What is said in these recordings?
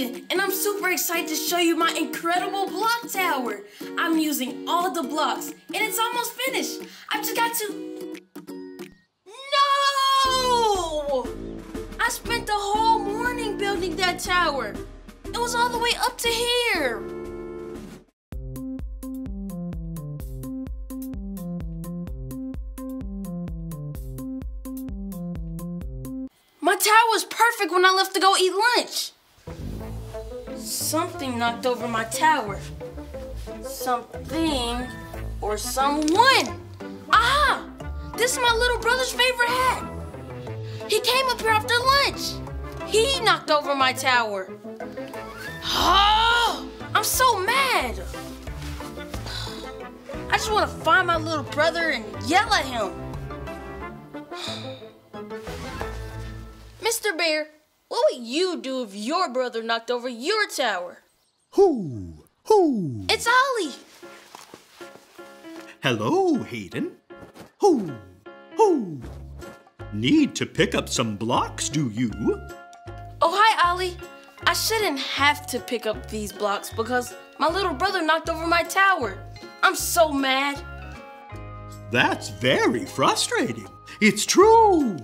And I'm super excited to show you my incredible block tower. I'm using all the blocks and it's almost finished. I just got to... No! I spent the whole morning building that tower. It was all the way up to here. My tower was perfect when I left to go eat lunch. Something knocked over my tower. Something or someone. Aha! This is my little brother's favorite hat. He came up here after lunch. He knocked over my tower. Oh, I'm so mad. I just want to find my little brother and yell at him. Mr. Bear, what would you do if your brother knocked over your tower? Who? Who? It's Ollie. Hello, Hayden. Who? Who? Need to pick up some blocks, do you? Oh, hi, Ollie. I shouldn't have to pick up these blocks because my little brother knocked over my tower. I'm so mad. That's very frustrating. It's true.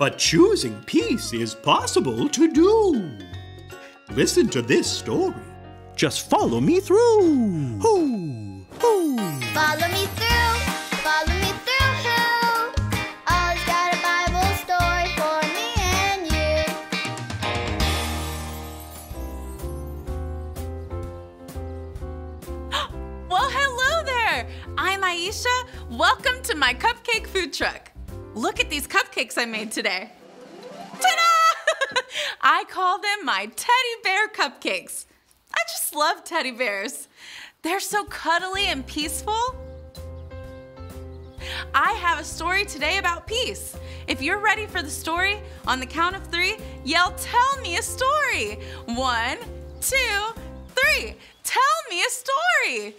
But choosing peace is possible to do. Listen to this story. Just follow me through. Who? Who? Follow me through, follow me through. Who? Ollie's got a Bible story for me and you. Well, hello there. I'm Aisha Welcome to my cupcake food truck. Look at these cupcakes I made today. Ta-da! I call them my teddy bear cupcakes. I just love teddy bears. They're so cuddly and peaceful. I have a story today about peace. If you're ready for the story, on the count of three, yell, Tell me a story. One, two, three. Tell me a story.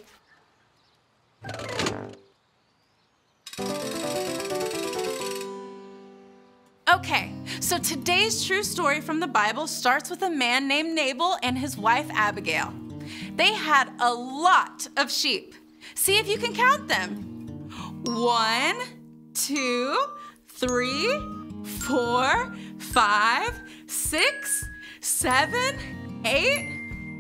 Okay, so today's true story from the Bible starts with a man named Nabal and his wife Abigail. They had a lot of sheep. See if you can count them. One, two, three, four, five, six, seven, eight,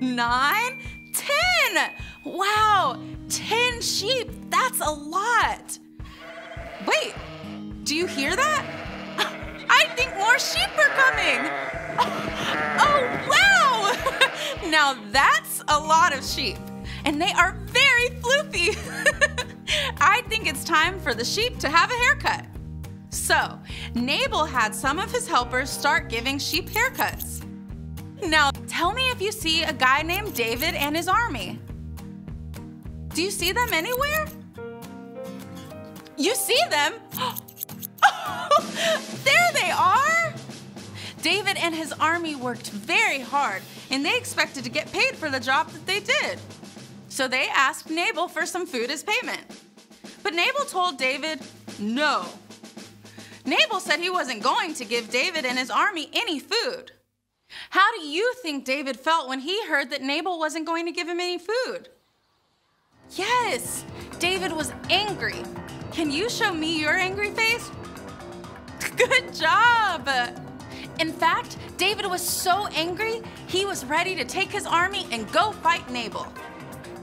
nine, ten. Wow, ten sheep. That's a lot. Wait, do you hear that? More sheep are coming. Oh, oh wow! now that's a lot of sheep, and they are very floofy. I think it's time for the sheep to have a haircut. So, Nabal had some of his helpers start giving sheep haircuts. Now, tell me if you see a guy named David and his army. Do you see them anywhere? You see them? Oh, there they are! David and his army worked very hard, and they expected to get paid for the job that they did. So they asked Nabal for some food as payment. But Nabal told David no. Nabal said he wasn't going to give David and his army any food. How do you think David felt when he heard that Nabal wasn't going to give him any food? Yes, David was angry. Can you show me your angry face? Good job! In fact, David was so angry, he was ready to take his army and go fight Nabal.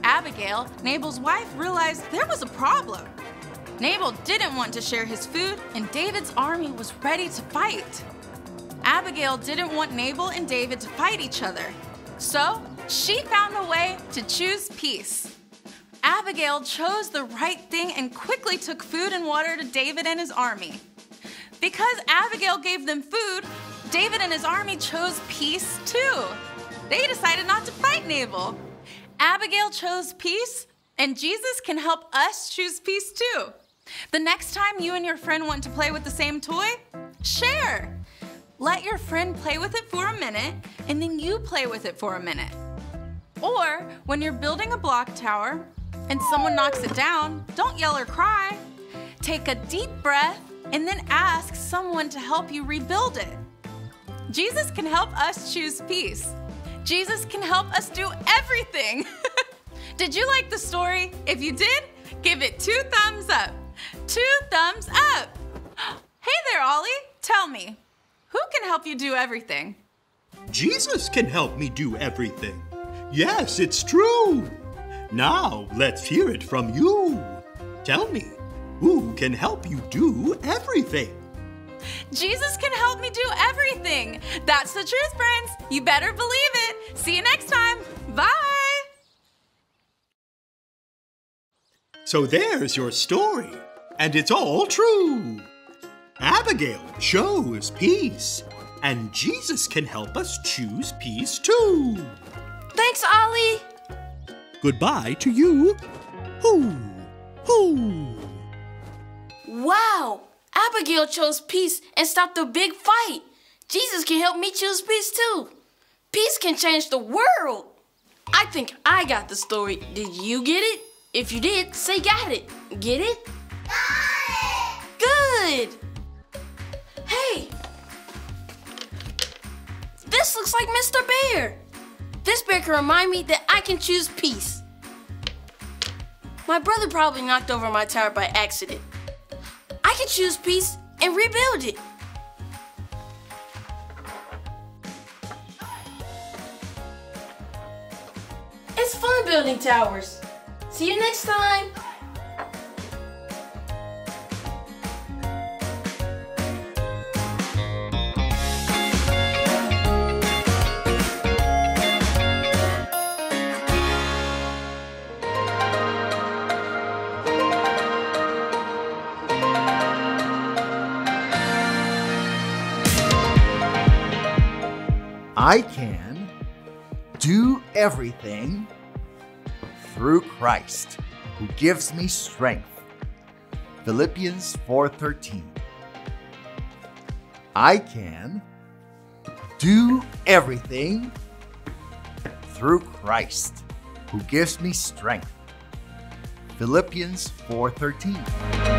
Abigail, Nabal's wife, realized there was a problem. Nabal didn't want to share his food, and David's army was ready to fight. Abigail didn't want Nabal and David to fight each other, so she found a way to choose peace. Abigail chose the right thing and quickly took food and water to David and his army. Because Abigail gave them food, David and his army chose peace too. They decided not to fight Nabal. Abigail chose peace, and Jesus can help us choose peace too. The next time you and your friend want to play with the same toy, share. Let your friend play with it for a minute, and then you play with it for a minute. Or when you're building a block tower and someone knocks it down, don't yell or cry. Take a deep breath and then ask someone to help you rebuild it. Jesus can help us choose peace. Jesus can help us do everything. did you like the story? If you did, give it two thumbs up. Two thumbs up. Hey there, Ollie. Tell me, who can help you do everything? Jesus can help me do everything. Yes, it's true. Now let's hear it from you. Tell me, who can help you do everything? Jesus can help me do everything. That's the truth, friends. You better believe it. See you next time. Bye. So there's your story, and it's all true. Abigail chose peace, and Jesus can help us choose peace too. Thanks, Ollie. Goodbye to you. Hoo, hoo. Wow, Abigail chose peace and stopped a big fight. Jesus can help me choose peace too. Peace can change the world. I think I got the story. Did you get it? If you did, say got it. Get it? Got it! Good. Hey. This looks like Mr. Bear. This bear can remind me that I can choose peace. My brother probably knocked over my tower by accident. I can choose peace and rebuild it. It's fun building towers. See you next time. I can do everything through Christ who gives me strength. Philippians 4:13. I can do everything through Christ who gives me strength. Philippians 4:13.